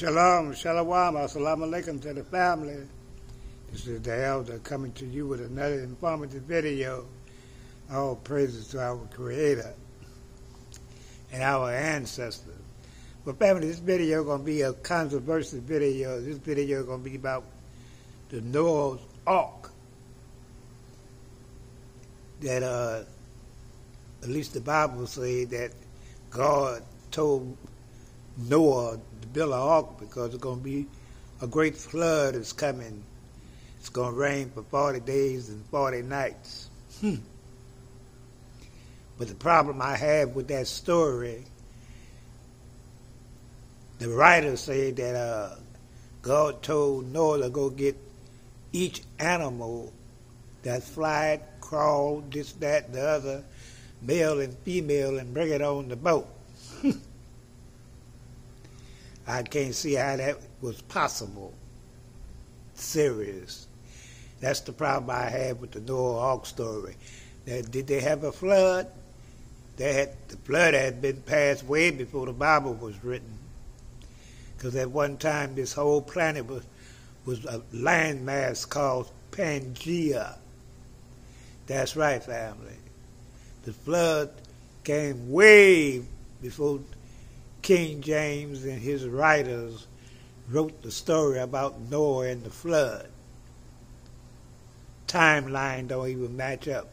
Shalom, shalom, assalamu alaikum to the family. This is the elder coming to you with another informative video. All praises to our Creator and our ancestors. But family, this video is going to be a controversial video. This video is going to be about the Noah's Ark. That, uh, at least the Bible says that God told Noah to build an ark because it's going to be a great flood is coming. It's going to rain for 40 days and 40 nights. Hmm. But the problem I have with that story, the writers say that uh, God told Noah to go get each animal that flied, crawled, this, that, the other, male and female, and bring it on the boat. I can't see how that was possible. Serious. That's the problem I have with the Noah Ark story. That did they have a flood? They had the flood had been passed way before the Bible was written. Because at one time this whole planet was was a landmass called Pangea. That's right, family. The flood came way before King James and his writers wrote the story about Noah and the flood. Timeline don't even match up.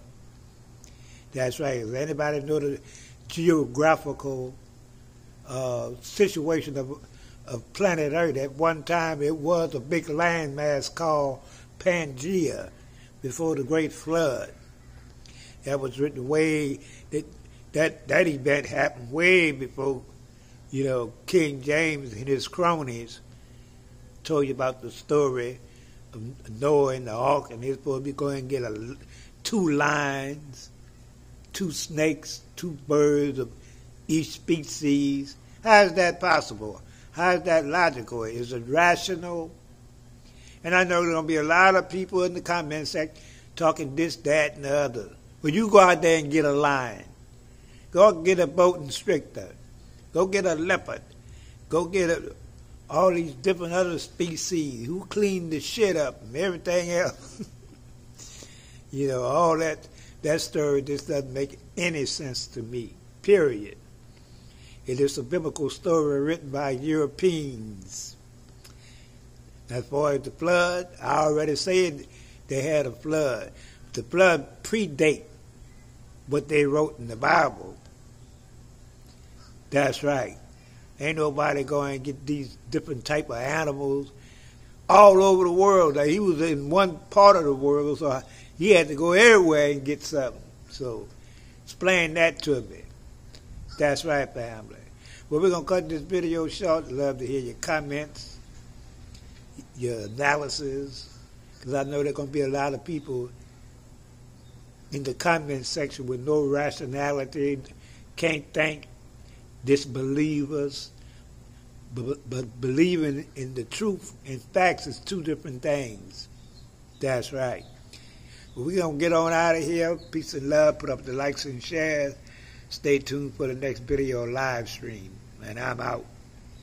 That's right. Does anybody know the geographical uh, situation of, of planet Earth? At one time, it was a big landmass called Pangea before the Great Flood. That was written way that that that event happened way before you know, King James and his cronies told you about the story of Noah and the ark, and they're supposed to be going and get a, two lions, two snakes, two birds of each species. How is that possible? How is that logical? Is it rational? And I know there's going to be a lot of people in the comment section talking this, that, and the other. But you go out there and get a lion. Go out and get a boat and instructor. Go get a leopard. Go get a, all these different other species. Who cleaned the shit up and everything else. you know, all that that story just doesn't make any sense to me. Period. It is a biblical story written by Europeans. As far as the flood, I already said they had a flood. The flood predate what they wrote in the Bible. That's right. Ain't nobody going to get these different type of animals all over the world. He was in one part of the world, so he had to go everywhere and get something. So explain that to me. That's right, family. Well, we're going to cut this video short. Love to hear your comments, your analysis, because I know there are going to be a lot of people in the comment section with no rationality, can't think, disbelievers, but, believing in the truth and facts is two different things. That's right. We're going to get on out of here. Peace and love. Put up the likes and shares. Stay tuned for the next video live stream. And I'm out.